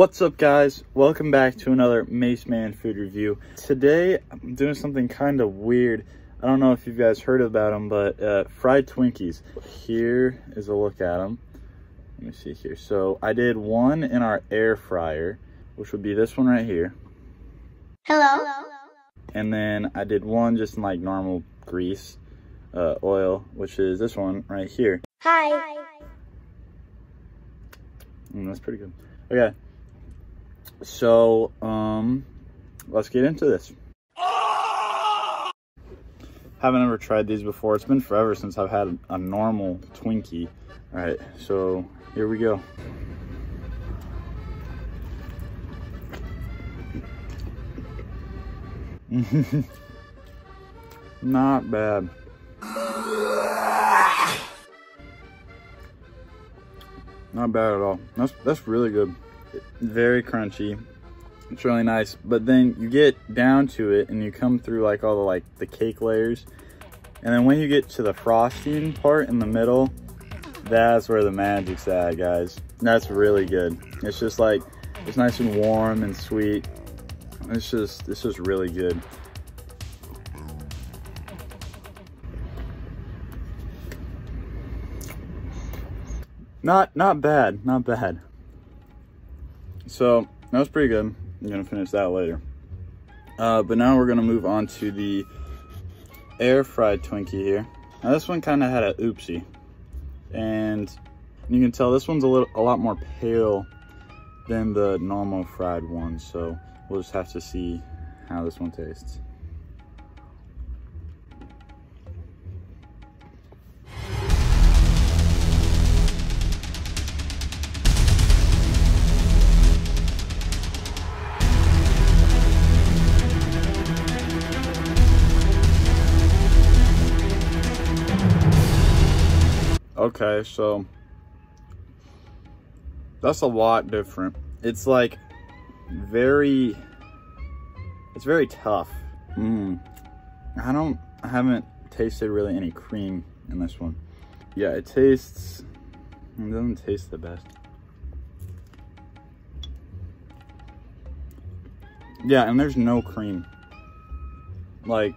What's up guys? Welcome back to another Maseman food review. Today I'm doing something kind of weird. I don't know if you guys heard about them, but uh, fried Twinkies. Here is a look at them. Let me see here. So I did one in our air fryer, which would be this one right here. Hello. And then I did one just in like normal grease, uh, oil, which is this one right here. Hi. Mm, that's pretty good. Okay. So, um, let's get into this. Haven't ever tried these before. It's been forever since I've had a normal Twinkie. All right, so here we go. Not bad. Not bad at all. That's that's really good. Very crunchy. It's really nice. But then you get down to it and you come through like all the like the cake layers. And then when you get to the frosting part in the middle, that's where the magic's at, guys. That's really good. It's just like it's nice and warm and sweet. It's just it's just really good. Not not bad, not bad. So that was pretty good. I'm gonna finish that later. Uh, but now we're gonna move on to the air fried Twinkie here. Now this one kind of had a oopsie, and you can tell this one's a little a lot more pale than the normal fried one. So we'll just have to see how this one tastes. Okay, so that's a lot different. It's like very, it's very tough. Mm. I don't, I haven't tasted really any cream in this one. Yeah, it tastes, it doesn't taste the best. Yeah, and there's no cream. Like,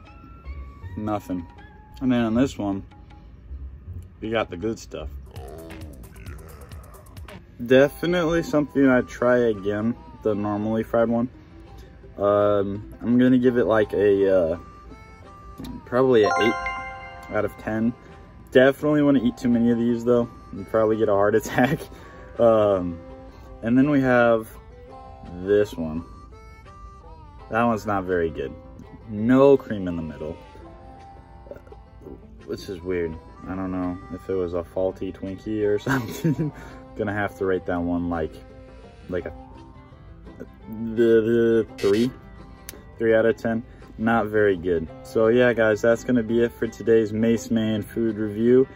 nothing. And then on this one, you got the good stuff. Definitely something I'd try again, the normally fried one. Um, I'm gonna give it like a, uh, probably an 8 out of 10. Definitely want to eat too many of these though. You probably get a heart attack. um, and then we have this one. That one's not very good. No cream in the middle. Which is weird. I don't know if it was a faulty Twinkie or something. Gonna have to rate that one like, like a, the, the three, three out of 10. Not very good. So yeah, guys, that's gonna be it for today's Maseman food review.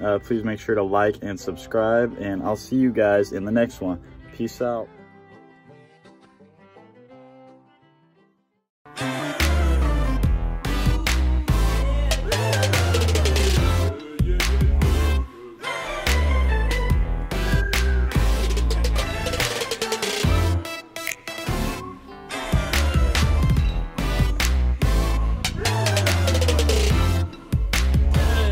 Uh, please make sure to like and subscribe, and I'll see you guys in the next one. Peace out.